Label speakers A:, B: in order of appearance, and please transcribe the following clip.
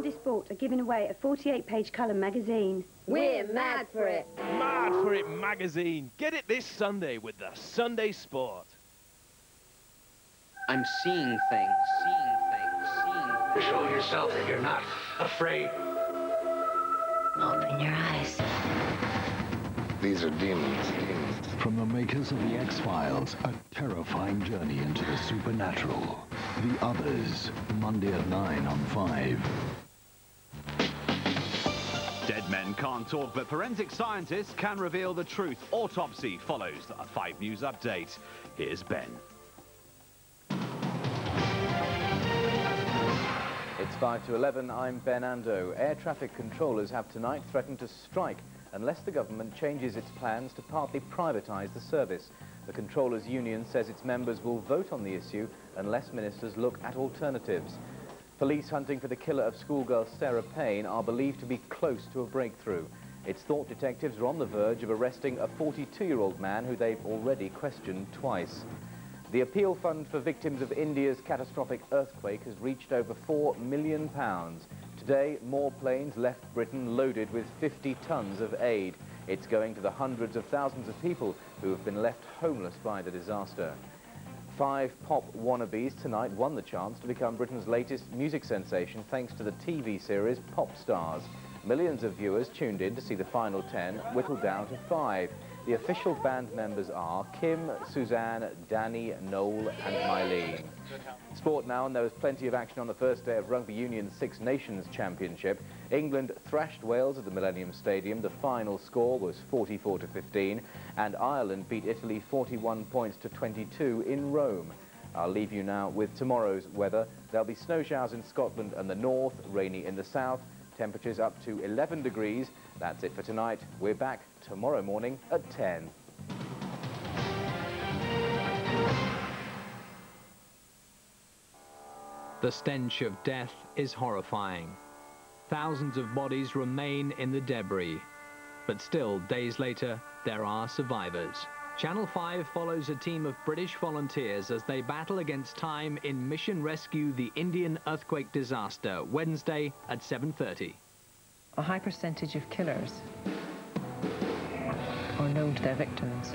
A: Sunday Sport are giving away a 48-page colour magazine.
B: We're mad for it.
C: Mad for It magazine. Get it this Sunday with the Sunday Sport.
D: I'm seeing things, seeing things, seeing things.
E: Show yourself that you're not afraid.
F: Open your eyes.
G: These are demons. demons.
H: From the makers of The X-Files, a terrifying journey into the supernatural. The Others, Monday at 9 on 5.
I: Dead men can't talk, but forensic scientists can reveal the truth. Autopsy follows a 5 News update. Here's Ben.
J: It's 5 to 11, I'm Ben Ando. Air traffic controllers have tonight threatened to strike unless the government changes its plans to partly privatise the service. The Controllers Union says its members will vote on the issue unless ministers look at alternatives. Police hunting for the killer of schoolgirl Sarah Payne are believed to be close to a breakthrough. It's thought detectives are on the verge of arresting a 42-year-old man who they've already questioned twice. The appeal fund for victims of India's catastrophic earthquake has reached over £4 million. Today, more planes left Britain loaded with 50 tons of aid. It's going to the hundreds of thousands of people who have been left homeless by the disaster. Five pop wannabes tonight won the chance to become Britain's latest music sensation thanks to the TV series Pop Stars. Millions of viewers tuned in to see the final ten whittled down to five. The official band members are Kym, Suzanne, Danny, Noel and Myleene. Sport now, and there was plenty of action on the first day of Rugby Union's Six Nations Championship. England thrashed Wales at the Millennium Stadium. The final score was 44 to 15, and Ireland beat Italy 41 points to 22 in Rome. I'll leave you now with tomorrow's weather. There'll be snow showers in Scotland and the north, rainy in the south, temperatures up to 11 degrees. That's it for tonight. We're back tomorrow morning at 10.
K: The stench of death is horrifying. Thousands of bodies remain in the debris. But still, days later, there are survivors. Channel 5 follows a team of British volunteers as they battle against time in Mission Rescue the Indian earthquake disaster, Wednesday at 7.30.
L: A high percentage of killers are known to their victims.